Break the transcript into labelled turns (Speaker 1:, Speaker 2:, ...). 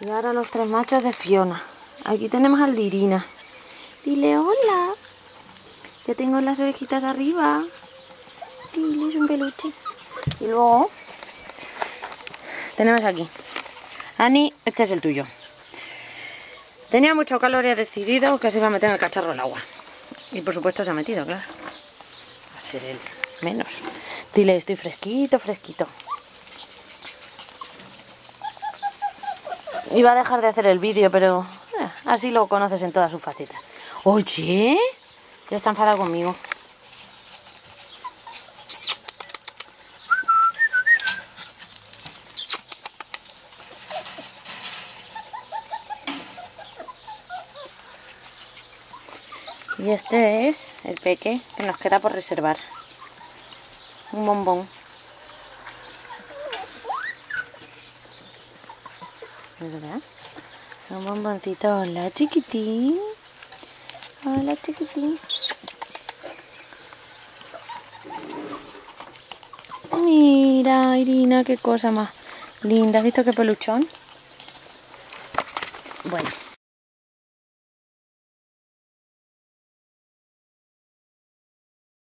Speaker 1: Y ahora los tres machos de Fiona. Aquí tenemos al Dirina. Dile hola. Ya tengo las orejitas arriba. Dile, es un peluche. Y luego tenemos aquí. Ani, este es el tuyo. Tenía mucho calor y ha decidido que se iba a meter el cacharro el agua. Y por supuesto se ha metido, claro. Va a ser el menos. Dile, estoy fresquito, fresquito. Iba a dejar de hacer el vídeo, pero eh, así lo conoces en todas sus facetas. Oye, ya está enfadado conmigo. Y este es el peque que nos queda por reservar. Un bombón. ¿Verdad? Un bomboncito. Hola, chiquitín. Hola, chiquitín. Mira, Irina, qué cosa más linda. ¿Has visto qué peluchón? Bueno.